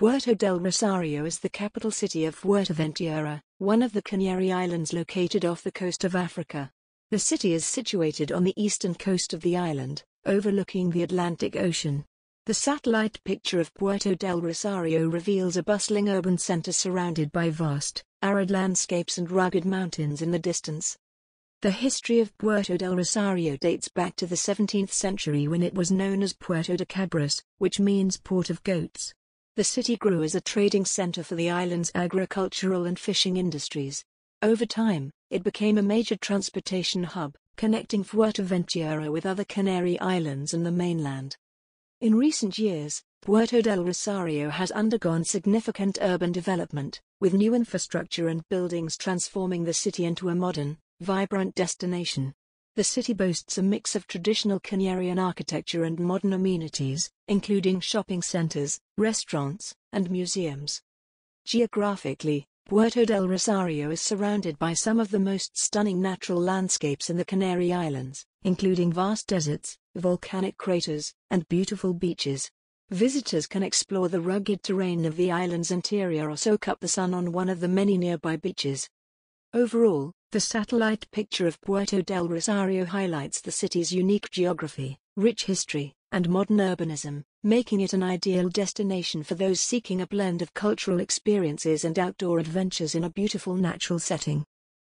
Puerto del Rosario is the capital city of Fuerteventura, one of the Canary Islands located off the coast of Africa. The city is situated on the eastern coast of the island, overlooking the Atlantic Ocean. The satellite picture of Puerto del Rosario reveals a bustling urban center surrounded by vast, arid landscapes and rugged mountains in the distance. The history of Puerto del Rosario dates back to the 17th century when it was known as Puerto de Cabras, which means port of goats. The city grew as a trading center for the island's agricultural and fishing industries. Over time, it became a major transportation hub, connecting Fuerteventura with other Canary Islands and the mainland. In recent years, Puerto del Rosario has undergone significant urban development, with new infrastructure and buildings transforming the city into a modern, vibrant destination. The city boasts a mix of traditional Canarian architecture and modern amenities, including shopping centers, restaurants, and museums. Geographically, Puerto del Rosario is surrounded by some of the most stunning natural landscapes in the Canary Islands, including vast deserts, volcanic craters, and beautiful beaches. Visitors can explore the rugged terrain of the island's interior or soak up the sun on one of the many nearby beaches. Overall, the satellite picture of Puerto del Rosario highlights the city's unique geography, rich history, and modern urbanism, making it an ideal destination for those seeking a blend of cultural experiences and outdoor adventures in a beautiful natural setting.